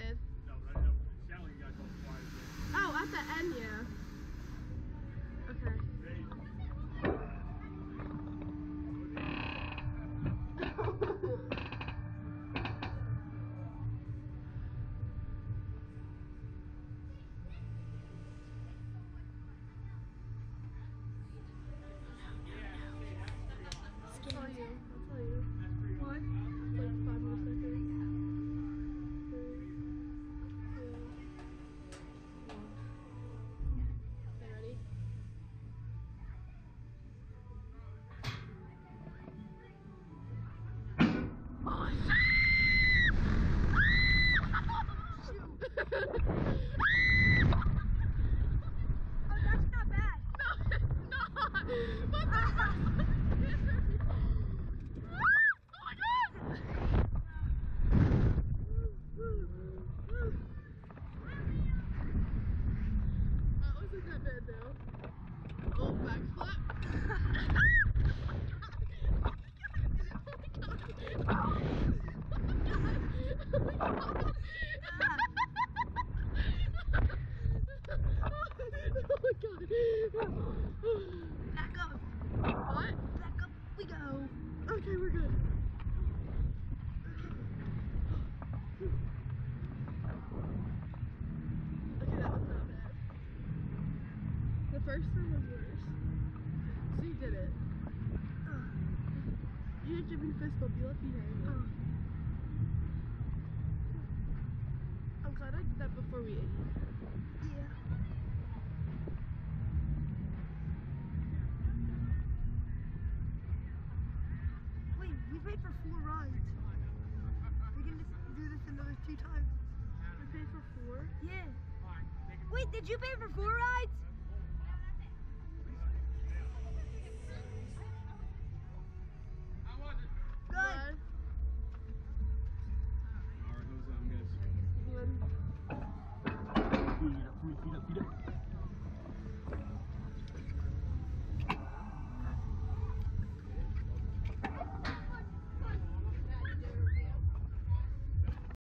did. No, but I know Sally got called. Oh, Oh my god! That wasn't that bad though. Oh, backflip. Back up. What? Back up we go. Okay, we're good. Okay, that was not bad. The first one was worse. So you did it. Uh, You didn't give me fist bump, you left me hanging. uh. I'm glad I did that before we ate. Yeah. We paid for four rides. We can just do this another two times. I paid for four. Yeah. Wait, did you pay for four rides?